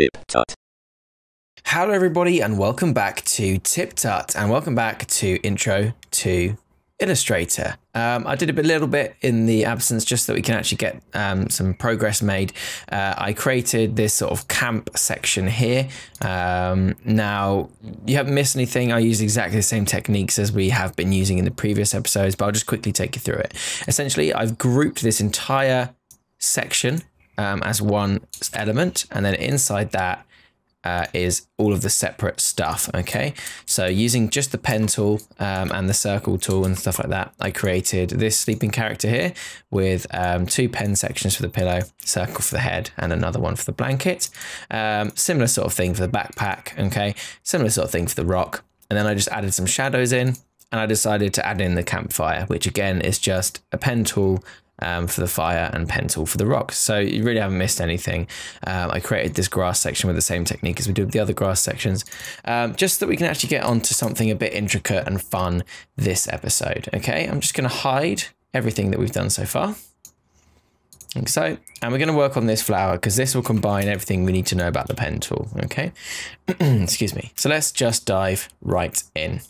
Tip Tut. Hello, everybody, and welcome back to TipTut, and welcome back to Intro to Illustrator. Um, I did a little bit in the absence just so that we can actually get um, some progress made. Uh, I created this sort of camp section here. Um, now, you haven't missed anything. I used exactly the same techniques as we have been using in the previous episodes, but I'll just quickly take you through it. Essentially, I've grouped this entire section um, as one element, and then inside that uh, is all of the separate stuff. Okay, so using just the pen tool um, and the circle tool and stuff like that, I created this sleeping character here with um, two pen sections for the pillow, circle for the head, and another one for the blanket. Um, similar sort of thing for the backpack. Okay, similar sort of thing for the rock. And then I just added some shadows in, and I decided to add in the campfire, which again is just a pen tool um, for the fire and pen tool for the rock. So you really haven't missed anything. Um, I created this grass section with the same technique as we did with the other grass sections, um, just so that we can actually get onto something a bit intricate and fun this episode. Okay, I'm just going to hide everything that we've done so far. Like so, and we're going to work on this flower because this will combine everything we need to know about the pen tool. Okay, excuse me. So let's just dive right in.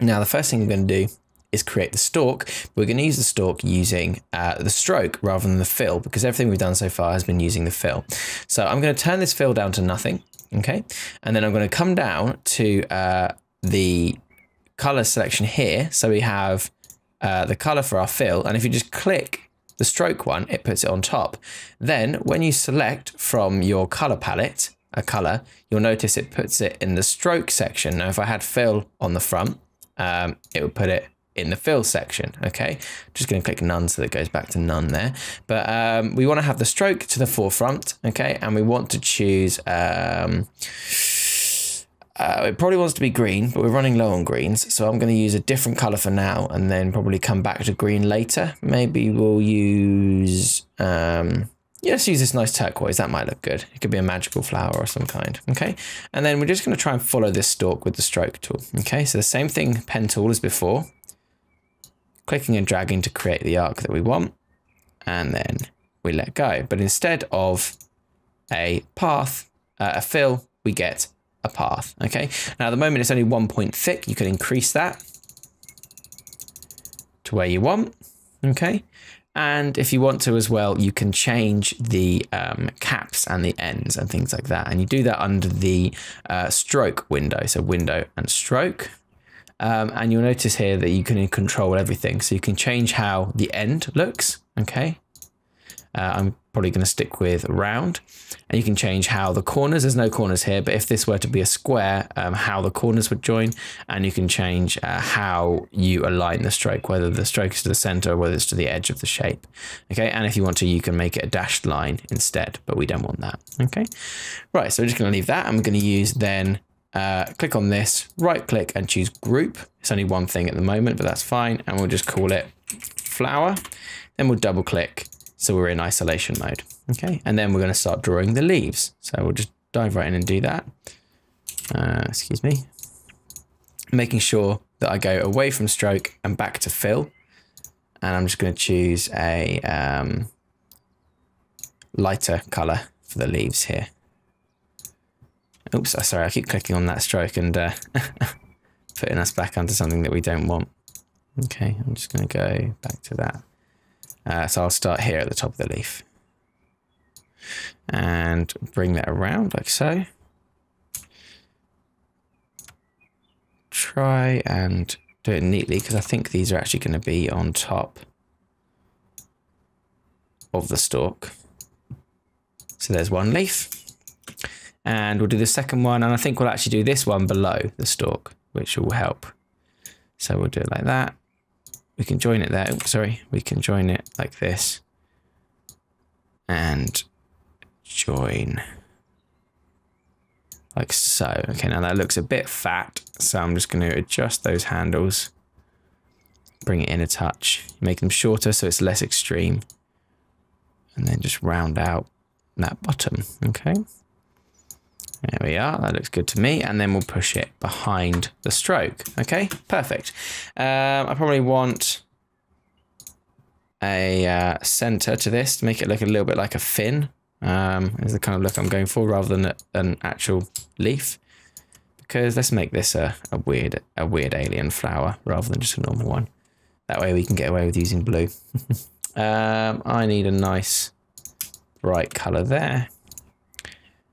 Now, the first thing we're going to do is create the stalk. We're going to use the stalk using uh, the stroke rather than the fill because everything we've done so far has been using the fill. So I'm going to turn this fill down to nothing. Okay. And then I'm going to come down to uh, the color selection here. So we have uh, the color for our fill. And if you just click the stroke one, it puts it on top. Then when you select from your color palette, a color, you'll notice it puts it in the stroke section. Now, if I had fill on the front, um, it would put it in the fill section. Okay, just going to click none so that goes back to none there. But um, we want to have the stroke to the forefront. Okay, and we want to choose. Um, uh, it probably wants to be green, but we're running low on greens, so I'm going to use a different color for now, and then probably come back to green later. Maybe we'll use. Um, yeah, let's use this nice turquoise. That might look good. It could be a magical flower or some kind. Okay. And then we're just going to try and follow this stalk with the stroke tool. Okay. So the same thing, pen tool as before clicking and dragging to create the arc that we want, and then we let go. But instead of a path, uh, a fill, we get a path, okay? Now at the moment it's only one point thick, you can increase that to where you want, okay? And if you want to as well, you can change the um, caps and the ends and things like that. And you do that under the uh, stroke window. So window and stroke. Um, and you'll notice here that you can control everything. So you can change how the end looks. Okay. Uh, I'm probably going to stick with round and you can change how the corners, there's no corners here, but if this were to be a square, um, how the corners would join and you can change uh, how you align the stroke, whether the stroke is to the center or whether it's to the edge of the shape. Okay. And if you want to, you can make it a dashed line instead, but we don't want that. Okay. Right. So we're just going to leave that. I'm going to use then uh, click on this, right click and choose group. It's only one thing at the moment, but that's fine. And we'll just call it flower. Then we'll double click. So we're in isolation mode. Okay. And then we're going to start drawing the leaves. So we'll just dive right in and do that. Uh, excuse me. Making sure that I go away from stroke and back to fill. And I'm just going to choose a um, lighter color for the leaves here. Oops, sorry, I keep clicking on that stroke and uh, putting us back onto something that we don't want. Okay, I'm just going to go back to that. Uh, so I'll start here at the top of the leaf. And bring that around like so. Try and do it neatly because I think these are actually going to be on top of the stalk. So there's one leaf. And we'll do the second one, and I think we'll actually do this one below the stalk, which will help. So we'll do it like that. We can join it there. Oops, sorry, we can join it like this. And join like so. Okay, now that looks a bit fat, so I'm just going to adjust those handles, bring it in a touch, make them shorter so it's less extreme, and then just round out that bottom, okay? There we are. That looks good to me. And then we'll push it behind the stroke. Okay, perfect. Um, I probably want a uh, center to this to make it look a little bit like a fin. um, is the kind of look I'm going for rather than an actual leaf. Because let's make this a, a weird a weird alien flower rather than just a normal one. That way we can get away with using blue. um, I need a nice bright color there.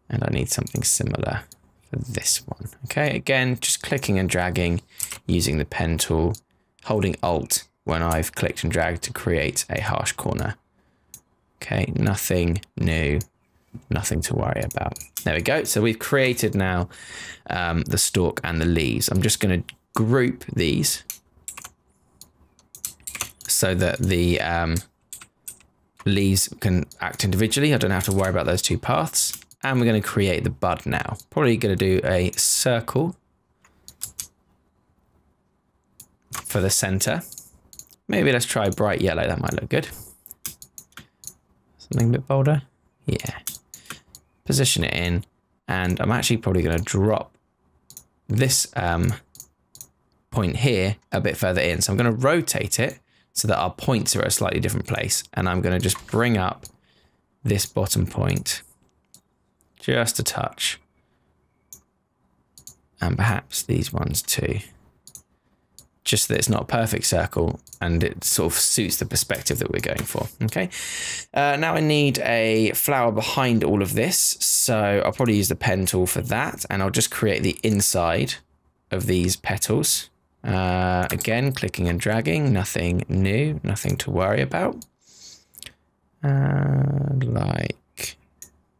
And I need something similar for this one. Okay, again, just clicking and dragging using the pen tool, holding Alt when I've clicked and dragged to create a harsh corner. Okay, nothing new, nothing to worry about. There we go. So we've created now um, the stalk and the leaves. I'm just going to group these so that the um, leaves can act individually. I don't have to worry about those two paths. And we're going to create the bud now. Probably going to do a circle for the center. Maybe let's try bright yellow. That might look good. Something a bit bolder. Yeah. Position it in. And I'm actually probably going to drop this um, point here a bit further in. So I'm going to rotate it so that our points are at a slightly different place. And I'm going to just bring up this bottom point just a touch. And perhaps these ones too. Just that it's not a perfect circle and it sort of suits the perspective that we're going for. Okay. Uh, now I need a flower behind all of this. So I'll probably use the pen tool for that. And I'll just create the inside of these petals. Uh, again, clicking and dragging, nothing new, nothing to worry about. And like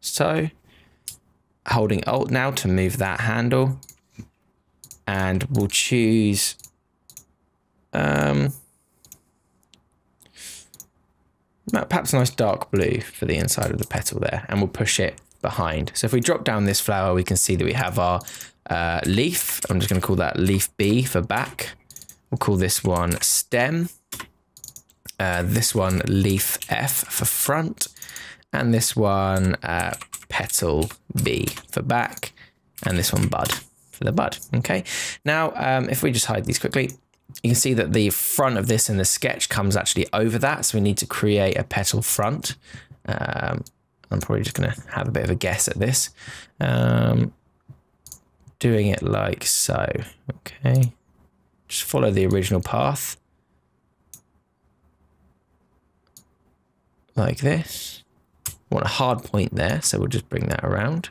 so holding Alt now to move that handle. And we'll choose um, perhaps a nice dark blue for the inside of the petal there. And we'll push it behind. So if we drop down this flower, we can see that we have our uh, leaf. I'm just going to call that leaf B for back. We'll call this one stem. Uh, this one leaf F for front. And this one uh, petal B for back, and this one bud for the bud. Okay. Now, um, if we just hide these quickly, you can see that the front of this in the sketch comes actually over that. So we need to create a petal front. Um, I'm probably just going to have a bit of a guess at this. Um, doing it like so. Okay. Just follow the original path. Like this want a hard point there, so we'll just bring that around.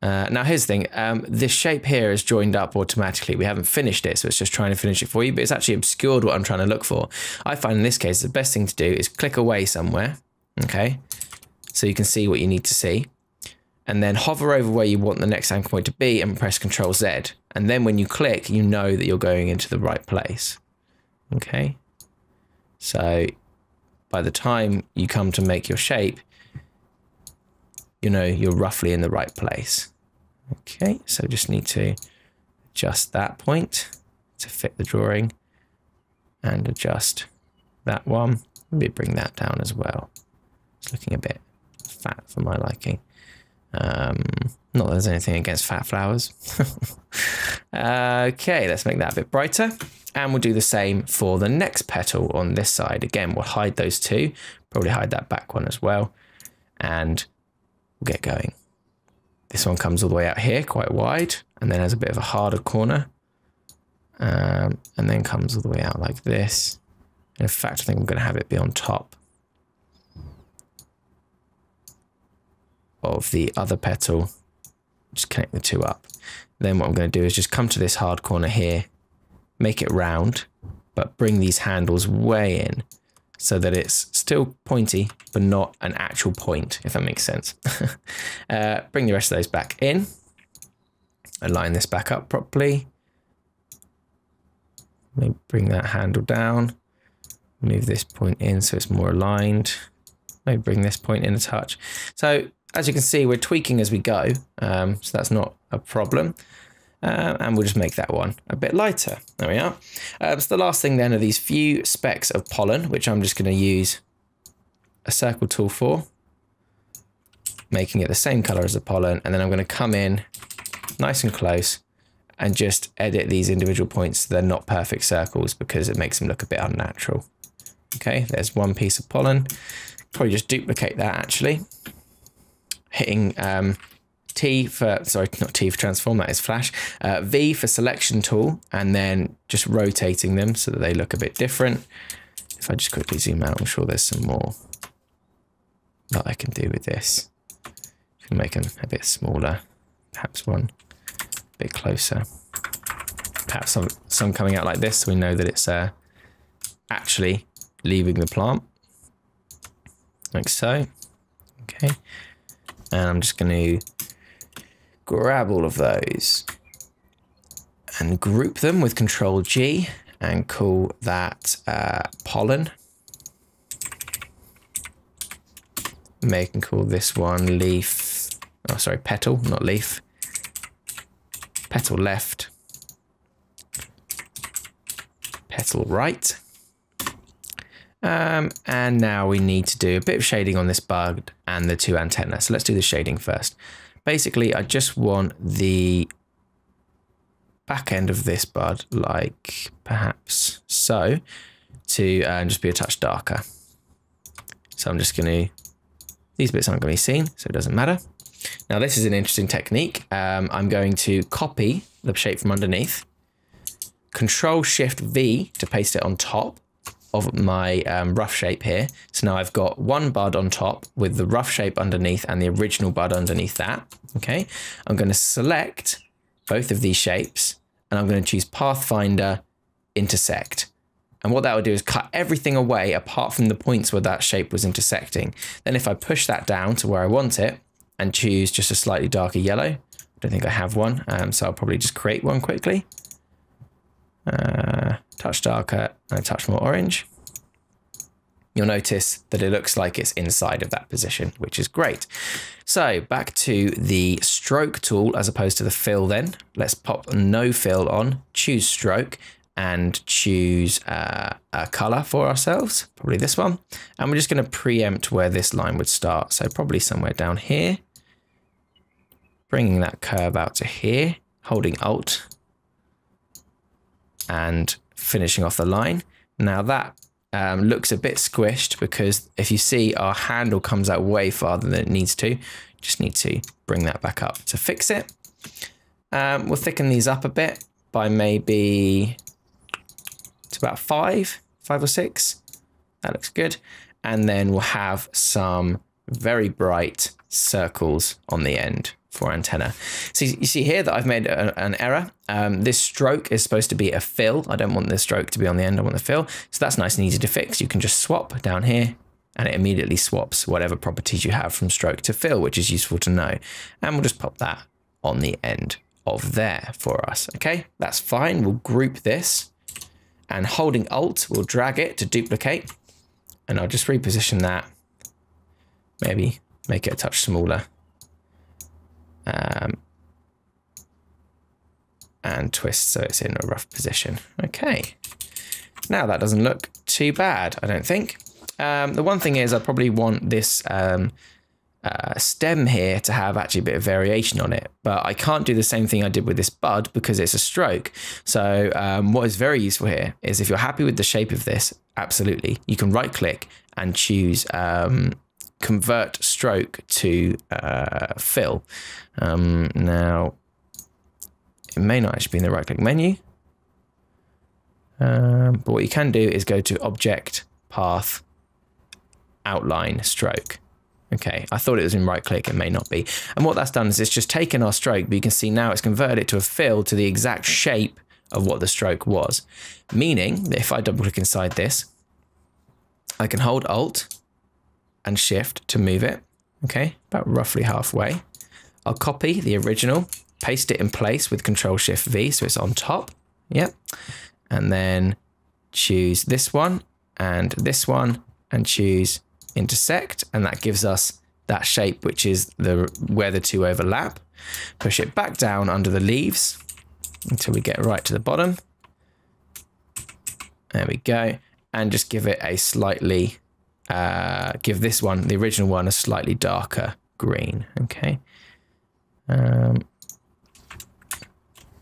Uh, now here's the thing, um, this shape here is joined up automatically. We haven't finished it, so it's just trying to finish it for you, but it's actually obscured what I'm trying to look for. I find in this case, the best thing to do is click away somewhere, okay? So you can see what you need to see. And then hover over where you want the next anchor point to be and press Control Z. And then when you click, you know that you're going into the right place. Okay. So by the time you come to make your shape, you know, you're roughly in the right place. Okay, so just need to adjust that point to fit the drawing and adjust that one. Maybe bring that down as well. It's looking a bit fat for my liking. Um, not that there's anything against fat flowers. okay, let's make that a bit brighter. And we'll do the same for the next petal on this side. Again, we'll hide those two, probably hide that back one as well. And we'll get going. This one comes all the way out here, quite wide, and then has a bit of a harder corner. Um, and then comes all the way out like this. In fact, I think I'm going to have it be on top of the other petal. Just connect the two up. Then what I'm going to do is just come to this hard corner here make it round, but bring these handles way in so that it's still pointy, but not an actual point, if that makes sense. uh, bring the rest of those back in. Align this back up properly. Maybe bring that handle down. Move this point in so it's more aligned. Maybe bring this point in a touch. So as you can see, we're tweaking as we go. Um, so that's not a problem. Uh, and we'll just make that one a bit lighter. There we are. Uh, so the last thing then are these few specks of pollen, which I'm just going to use a circle tool for, making it the same color as the pollen. And then I'm going to come in nice and close and just edit these individual points so they're not perfect circles because it makes them look a bit unnatural. Okay, there's one piece of pollen. probably just duplicate that actually. Hitting um, T for, sorry, not T for transform, that is flash. Uh, v for selection tool, and then just rotating them so that they look a bit different. If I just quickly zoom out, I'm sure there's some more that I can do with this. Can make them a bit smaller, perhaps one a bit closer. Perhaps some, some coming out like this, so we know that it's uh, actually leaving the plant. Like so. Okay. And I'm just going to grab all of those and group them with Control G and call that uh, pollen. Maybe can call this one leaf. Oh, sorry, petal, not leaf. Petal left. Petal right. Um, and now we need to do a bit of shading on this bud and the two antennas. So let's do the shading first. Basically, I just want the back end of this bud, like perhaps so, to uh, just be a touch darker. So I'm just going to, these bits aren't going to be seen, so it doesn't matter. Now this is an interesting technique. Um, I'm going to copy the shape from underneath, Control Shift V to paste it on top of my um, rough shape here. So now I've got one bud on top with the rough shape underneath and the original bud underneath that. Okay, I'm going to select both of these shapes and I'm going to choose Pathfinder intersect. And what that will do is cut everything away apart from the points where that shape was intersecting. Then if I push that down to where I want it and choose just a slightly darker yellow, I don't think I have one, um, so I'll probably just create one quickly. Uh, touch darker and touch more orange. You'll notice that it looks like it's inside of that position, which is great. So back to the stroke tool as opposed to the fill then. Let's pop no fill on, choose stroke and choose uh, a color for ourselves, probably this one. And we're just going to preempt where this line would start. So probably somewhere down here, bringing that curve out to here, holding Alt and finishing off the line. Now that um, looks a bit squished because if you see our handle comes out way farther than it needs to, just need to bring that back up to fix it. Um, we'll thicken these up a bit by maybe to about five, five or six. That looks good. And then we'll have some very bright circles on the end for antenna. So you see here that I've made a, an error. Um, this stroke is supposed to be a fill. I don't want the stroke to be on the end, I want the fill. So that's nice and easy to fix. You can just swap down here and it immediately swaps whatever properties you have from stroke to fill, which is useful to know. And we'll just pop that on the end of there for us. Okay, that's fine. We'll group this and holding Alt, we'll drag it to duplicate and I'll just reposition that. Maybe make it a touch smaller um, and twist so it's in a rough position. Okay, now that doesn't look too bad, I don't think. Um, the one thing is I probably want this um, uh, stem here to have actually a bit of variation on it, but I can't do the same thing I did with this bud because it's a stroke. So um, what is very useful here is if you're happy with the shape of this, absolutely, you can right click and choose um, convert stroke to uh, fill. Um, now, it may not actually be in the right click menu. Um, but what you can do is go to object, path, outline, stroke. Okay, I thought it was in right click, it may not be. And what that's done is it's just taken our stroke, but you can see now it's converted it to a fill to the exact shape of what the stroke was. Meaning if I double click inside this, I can hold Alt and Shift to move it. Okay, about roughly halfway. I'll copy the original, paste it in place with Control Shift V so it's on top. Yep. And then choose this one and this one and choose intersect and that gives us that shape which is the where the two overlap. Push it back down under the leaves until we get right to the bottom. There we go. And just give it a slightly, uh, give this one, the original one, a slightly darker green. Okay. Um,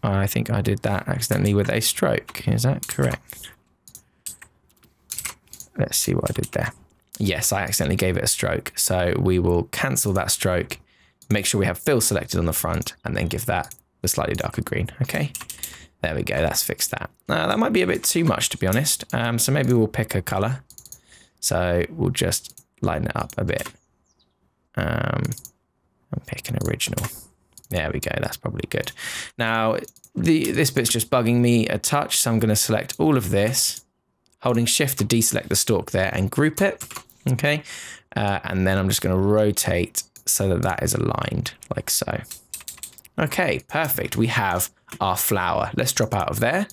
I think I did that accidentally with a stroke. Is that correct? Let's see what I did there. yes, I accidentally gave it a stroke. So we will cancel that stroke, make sure we have fill selected on the front, and then give that the slightly darker green. Okay, there we go. That's fixed that. Uh, that might be a bit too much, to be honest. Um, so maybe we'll pick a color. So we'll just lighten it up a bit. Um, and pick an original. There we go. That's probably good. Now, the this bit's just bugging me a touch, so I'm going to select all of this, holding Shift to deselect the stalk there and group it. Okay, uh, and then I'm just going to rotate so that that is aligned like so. Okay, perfect. We have our flower. Let's drop out of there.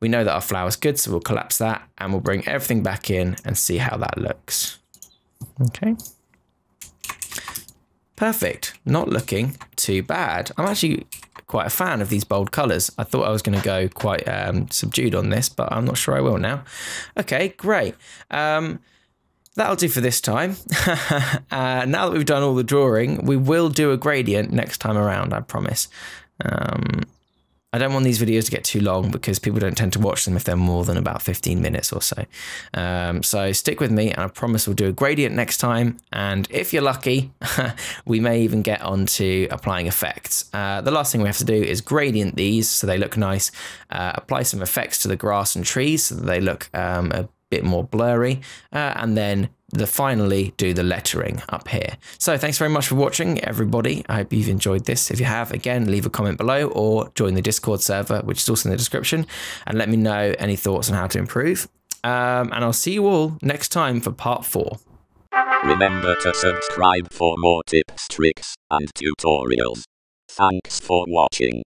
We know that our flower is good, so we'll collapse that and we'll bring everything back in and see how that looks. Okay. Perfect. Not looking too bad. I'm actually quite a fan of these bold colours. I thought I was going to go quite um, subdued on this, but I'm not sure I will now. Okay, great. Um, that'll do for this time. uh, now that we've done all the drawing, we will do a gradient next time around, I promise. Um, I don't want these videos to get too long because people don't tend to watch them if they're more than about 15 minutes or so. Um, so stick with me and I promise we'll do a gradient next time. And if you're lucky, we may even get onto applying effects. Uh, the last thing we have to do is gradient these so they look nice, uh, apply some effects to the grass and trees so they look um, a bit more blurry, uh, and then the finally do the lettering up here. So thanks very much for watching, everybody. I hope you've enjoyed this. If you have, again, leave a comment below or join the Discord server, which is also in the description, and let me know any thoughts on how to improve. Um, and I'll see you all next time for part four. Remember to subscribe for more tips, tricks, and tutorials. Thanks for watching.